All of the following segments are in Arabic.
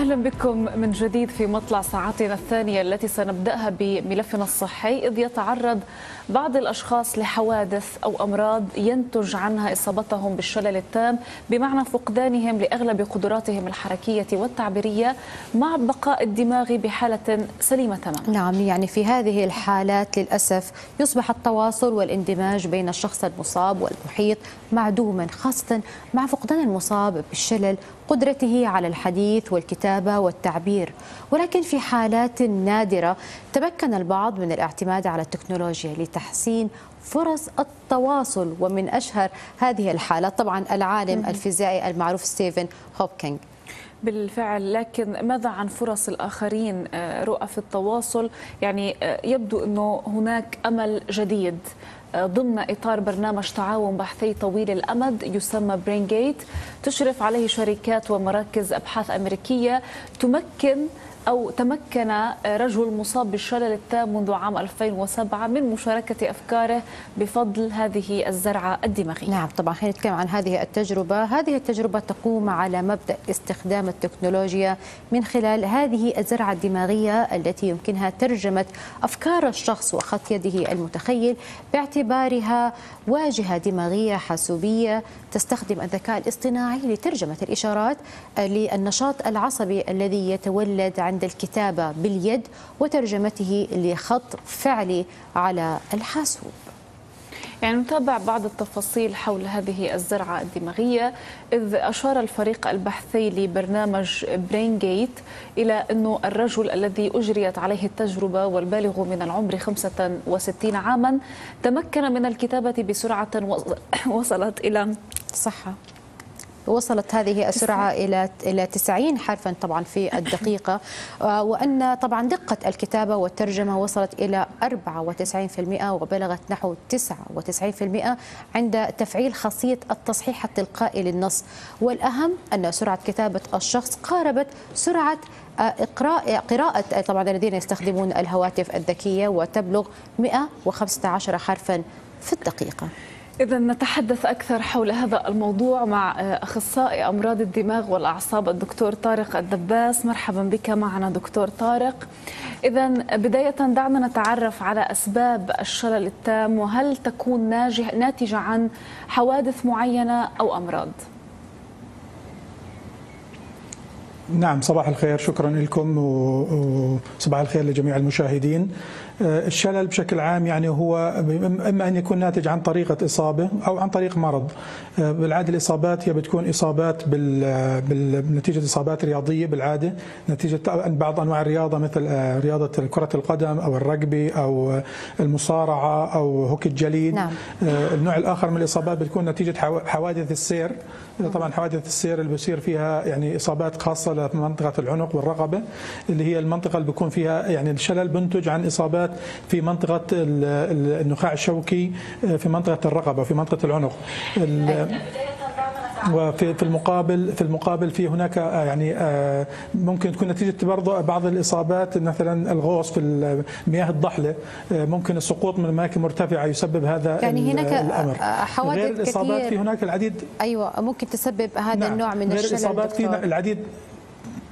أهلا بكم من جديد في مطلع ساعتنا الثانية التي سنبدأها بملفنا الصحي إذ يتعرض بعض الأشخاص لحوادث أو أمراض ينتج عنها إصابتهم بالشلل التام بمعنى فقدانهم لأغلب قدراتهم الحركية والتعبيرية مع بقاء الدماغ بحالة سليمة تماما. نعم يعني في هذه الحالات للأسف يصبح التواصل والاندماج بين الشخص المصاب والمحيط معدوما خاصة مع فقدان المصاب بالشلل قدرته على الحديث والكتابة والتعبير ولكن في حالات نادرة تمكن البعض من الاعتماد على التكنولوجيا لتحسين فرص التواصل ومن أشهر هذه الحالات طبعا العالم الفيزيائي المعروف ستيفن هوكينج بالفعل لكن ماذا عن فرص الآخرين رؤى في التواصل؟ يعني يبدو أنه هناك أمل جديد. ضمن إطار برنامج تعاون بحثي طويل الأمد يسمى برين جيت تشرف عليه شركات ومراكز أبحاث أمريكية تمكن أو تمكن رجل مصاب بالشلل التام منذ عام 2007 من مشاركة أفكاره بفضل هذه الزرعة الدماغية. نعم طبعا خلينا نتكلم عن هذه التجربة. هذه التجربة تقوم على مبدأ استخدام التكنولوجيا من خلال هذه الزرعة الدماغية التي يمكنها ترجمة أفكار الشخص وخط يده المتخيل باعتبارها واجهة دماغية حاسوبية تستخدم الذكاء الاصطناعي لترجمة الإشارات للنشاط العصبي الذي يتولد عند الكتابة باليد وترجمته لخط فعلي على الحاسوب. يعني نتابع بعض التفاصيل حول هذه الزرعة الدماغية إذ أشار الفريق البحثي لبرنامج برين جيت إلى أنه الرجل الذي أجريت عليه التجربة والبالغ من العمر 65 عاما تمكن من الكتابة بسرعة وصلت إلى صحة. وصلت هذه السرعة إلى إلى 90 حرفا طبعا في الدقيقة. وأن طبعا دقة الكتابة والترجمة وصلت إلى 94% وبلغت نحو 99% عند تفعيل خاصية التصحيح التلقائي للنص. والأهم أن سرعة كتابة الشخص قاربت سرعة إقراء قراءة طبعا الذين يستخدمون الهواتف الذكية وتبلغ 115 حرفا في الدقيقة. إذا نتحدث أكثر حول هذا الموضوع مع أخصائي أمراض الدماغ والأعصاب الدكتور طارق الدباس. مرحبا بك. معنا دكتور طارق. إذا بداية دعنا نتعرف على أسباب الشلل التام وهل تكون ناتجة عن حوادث معينة أو أمراض؟ نعم صباح الخير شكرا لكم وصباح الخير لجميع المشاهدين. الشلل بشكل عام يعني هو إما أن يكون ناتج عن طريقة إصابة أو عن طريق مرض. بالعادة الإصابات هي بتكون إصابات بال... نتيجه إصابات رياضية بالعادة نتيجة بعض أنواع الرياضة مثل رياضة كرة القدم أو الرجبي أو المصارعة أو هوكي الجليد. نعم. النوع الآخر من الإصابات بتكون نتيجة حوادث السير. طبعا حوادث السير اللي بصير فيها يعني إصابات خاصة لمنطقه العنق والرقبة اللي هي المنطقة اللي بيكون فيها يعني الشلل بنتج عن إصابات في منطقة النخاع الشوكي في منطقة الرقبة في منطقة العنق. وفي في المقابل في المقابل في هناك يعني ممكن تكون نتيجة برضه بعض الإصابات مثلا الغوص في مياه الضحلة ممكن السقوط من اماكن مرتفعة يسبب هذا يعني هناك الأمر. حوادث غير الإصابات كثير في هناك العديد. أيوه ممكن تسبب هذا نعم النوع من غير الشلل الإصابات في. العديد.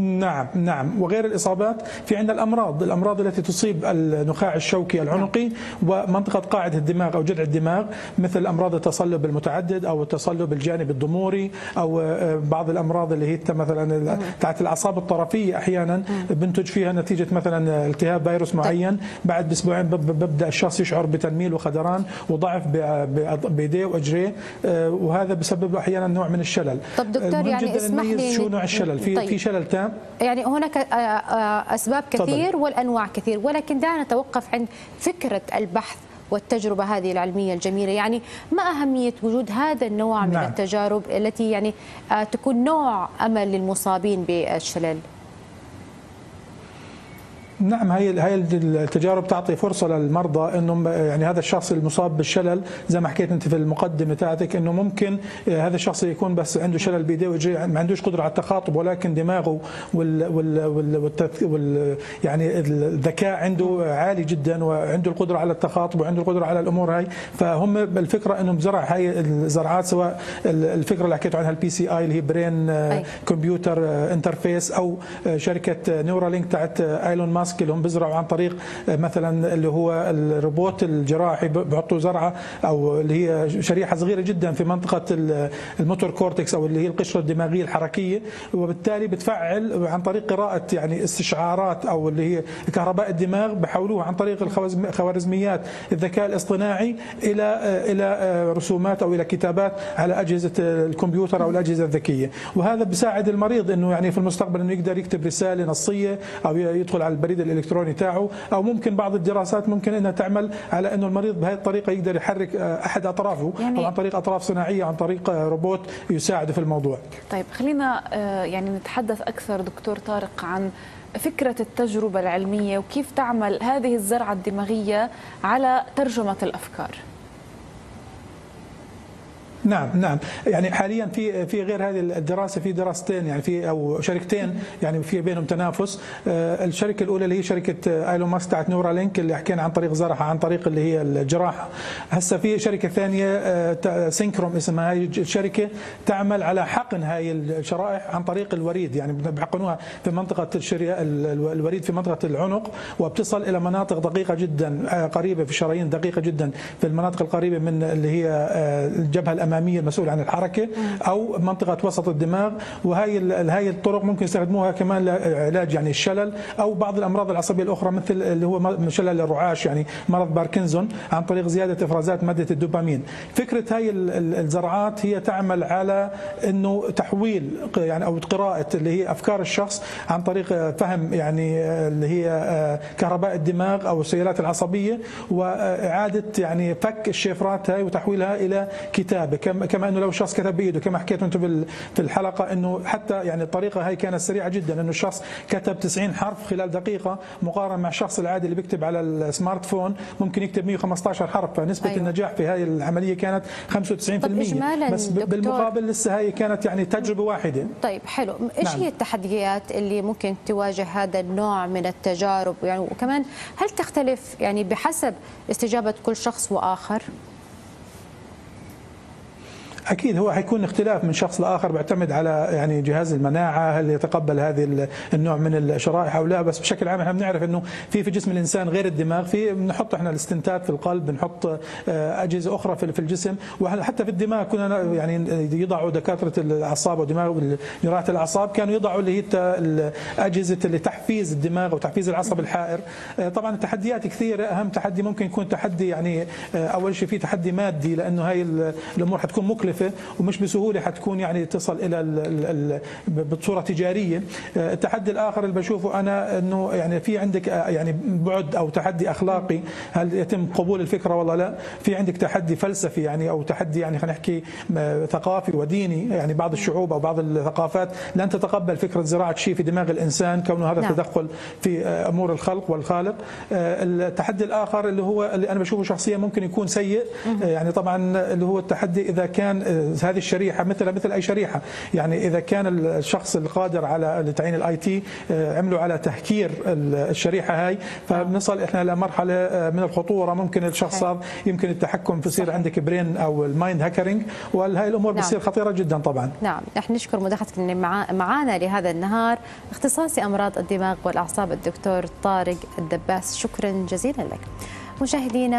نعم نعم. وغير الإصابات في عندنا الأمراض الأمراض التي تصيب النخاع الشوكي العنقي ومنطقة قاعدة الدماغ أو جذع الدماغ مثل أمراض التصلب المتعدد أو التصلب الجانبي الضموري أو بعض الأمراض اللي هي مثلا تاعت الأعصاب الطرفية أحيانا بنتج فيها نتيجة مثلا التهاب فيروس معين بعد بأسبوعين ببدأ الشخص يشعر بتنميل وخدران وضعف بايديه وأجريه وهذا بسبب أحيانا نوع من الشلل. طب دكتور يعني اسمح لي شو نوع الشلل؟ في طيب. في شلل تام؟ يعني هناك آه، آه، تفضل. كثير والأنواع كثير ولكن دعنا نتوقف عند فكرة البحث والتجربة هذه العلمية الجميلة يعني ما أهمية وجود هذا النوع من نعم. التجارب التي يعني آه، تكون نوع أمل للمصابين بالشلل نعم هي هي التجارب تعطي فرصة للمرضى انه يعني هذا الشخص المصاب بالشلل زي ما حكيت أنت في المقدمة تاعتك إنه ممكن هذا الشخص يكون بس عنده شلل بايديه ويجي ما عندوش قدرة على التخاطب ولكن دماغه وال وال وال, وال يعني الذكاء عنده عالي جدا وعنده القدرة على التخاطب وعنده القدرة على الأمور هاي. فهم الفكرة إنهم زرع هاي الزرعات سواء الفكرة اللي حكيت عنها ال BCI اللي هي brain computer interface أو شركة Neuralink تاعت ايلون ماسك اللي هم بيزرعوا عن طريق مثلا اللي هو الروبوت الجراحي بحطوا زرعة أو اللي هي شريحة صغيرة جدا في منطقة ال motor cortex أو اللي هي القشرة الدماغية الحركية. وبالتالي بتفعل عن طريق قراءة يعني استشعارات أو اللي هي كهرباء الدماغ بحولوها عن طريق الخوارزميات الذكاء الاصطناعي إلى إلى رسومات أو إلى كتابات على أجهزة الكمبيوتر أو الأجهزة الذكية. وهذا بيساعد المريض إنه يعني في المستقبل إنه يقدر يكتب رسالة نصية أو يدخل على البريد الإلكتروني تاعه أو ممكن بعض الدراسات ممكن إنها تعمل على إنه المريض بهذه الطريقة يقدر يحرك أحد أطرافه يعني أو عن طريق أطراف صناعية عن طريق روبوت يساعده في الموضوع. طيب خلينا يعني نتحدث أكثر دكتور طارق عن فكرة التجربة العلمية وكيف تعمل هذه الزرعة الدماغية على ترجمة الأفكار. نعم نعم. يعني حاليا في في غير هذه الدراسة في دراستين يعني في أو شركتين يعني في بينهم تنافس. الشركة الأولى اللي هي شركة إيلون ماسك تاعت Neuralink اللي حكينا عن طريق زرعها عن طريق اللي هي الجراحه هسه في شركة ثانية Synchron اسمها هاي الشركة تعمل على حقن هاي الشرائح عن طريق الوريد. يعني بحقنوها في منطقة الشريان الوريد في منطقة العنق وبتصل إلى مناطق دقيقة جدا قريبة في شرايين دقيقة جدا في المناطق القريبة من اللي هي الجبهة الأمامية. الاماميه المسؤولة عن الحركة أو منطقة وسط الدماغ وهي هاي الطرق ممكن يستخدموها كمان لعلاج يعني الشلل أو بعض الأمراض العصبية الأخرى مثل اللي هو شلل الرعاش يعني مرض باركنسون عن طريق زيادة إفرازات مادة الدوبامين. فكرة هاي الزرعات هي تعمل على إنه تحويل يعني أو قراءة اللي هي أفكار الشخص عن طريق فهم يعني اللي هي كهرباء الدماغ أو السيالات العصبية وإعادة يعني فك الشفرات هاي وتحويلها إلى كتابة. كما أنه لو شخص كتب بايده كما حكيت أنتم في الحلقة أنه حتى يعني الطريقة هاي كانت سريعة جدا أنه الشخص كتب 90 حرف خلال دقيقة مقارنة مع الشخص العادي اللي بيكتب على السمارت فون ممكن يكتب 115 حرف فنسبة أيوة. النجاح في هاي العملية كانت 95% طب إجمالا بس بالمقابل لسه هاي كانت يعني تجربة واحدة. طيب حلو. إيش نعم. هي التحديات اللي ممكن تواجه هذا النوع من التجارب؟ يعني وكمان هل تختلف يعني بحسب استجابة كل شخص وآخر؟ أكيد هو حيكون اختلاف من شخص لآخر بيعتمد على يعني جهاز المناعة هل يتقبل هذه النوع من الشرائح أو لا بس بشكل عام إحنا بنعرف إنه في في جسم الإنسان غير الدماغ في بنحط إحنا الاستنتات في القلب بنحط أجهزة أخرى في الجسم وحتى في الدماغ كنا يعني يضعوا دكاترة الأعصاب ودماغ جراحه الأعصاب كانوا يضعوا اللي هي اجهزه لتحفيز الدماغ وتحفيز العصب الحائر. طبعا التحديات كثيرة أهم تحدي ممكن يكون تحدي يعني أول شيء في تحدي مادي لأنه هاي الأمور حتكون مكلفة. مكلفه ومش بسهولة حتكون يعني تصل إلى ال ال بصورة تجارية. التحدي الآخر اللي بشوفه أنا إنه يعني في عندك يعني بعد أو تحدي أخلاقي هل يتم قبول الفكرة ولا لا. في عندك تحدي فلسفي يعني أو تحدي يعني خلينا نحكي ثقافي وديني يعني بعض الشعوب أو بعض الثقافات. لن تتقبل فكرة زراعة شيء في دماغ الإنسان كونه هذا نعم. تدخل في أمور الخلق والخالق. التحدي الآخر اللي هو اللي أنا بشوفه شخصيا ممكن يكون سيء. يعني طبعا اللي هو التحدي إذا كان هذه الشريحة مثل مثل أي شريحة. يعني إذا كان الشخص القادر على تاعين ال IT عملوا على تهكير الشريحة هاي فبنصل إحنا لمرحله من الخطورة. ممكن الشخص هذا يمكن التحكم بصير عندك brain أو ال mind hacking وهي الأمور نعم. بتصير خطيرة جدا طبعا. نعم. نحن نشكر مداخلتك معنا لهذا النهار. اختصاصي أمراض الدماغ والأعصاب الدكتور طارق الدباس. شكرا جزيلا لك. مشاهدينا